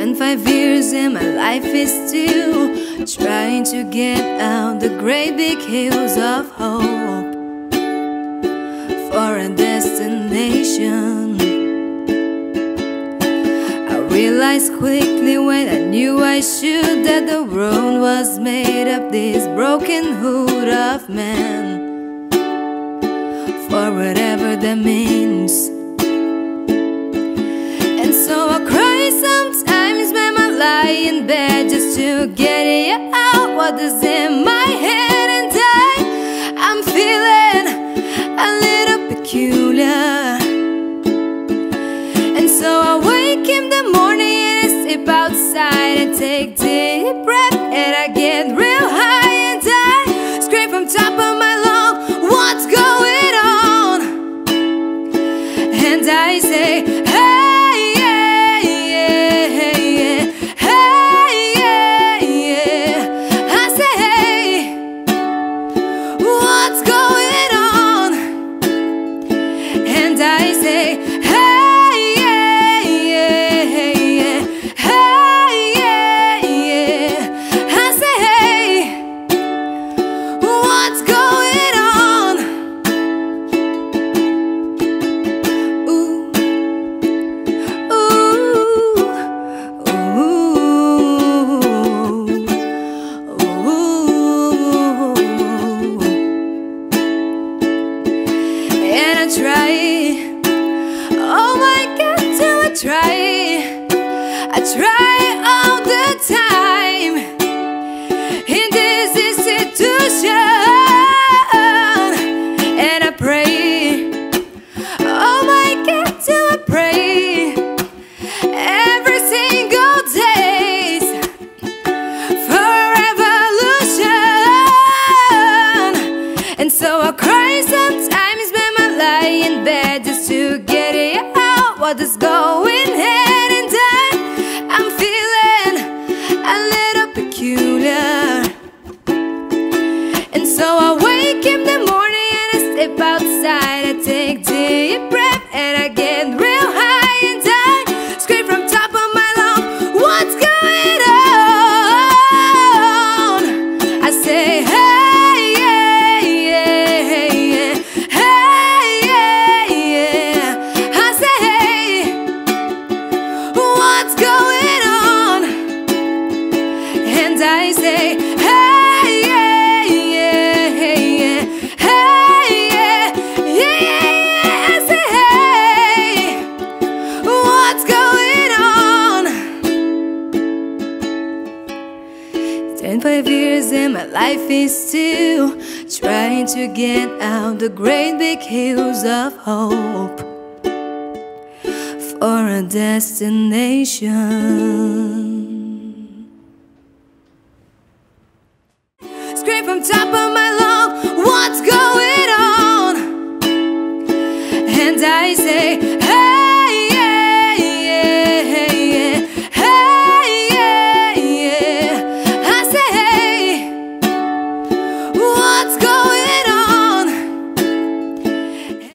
and my life is still trying to get out the great big hills of hope for a destination. I realized quickly when I knew I should that the world was made of this broken hood of man for whatever that means. Get it out what is in my head, and I, I'm feeling a little peculiar. And so I wake in the morning and I step outside and take And take deep breath and I get real high and I scream from top of my lung What's going on? I say hey yeah yeah yeah hey yeah yeah I say hey What's going on? And I say, 25 years and my life is still trying to get out the great big hills of hope for a destination. Scream from top of my lung, what's going on? And I say,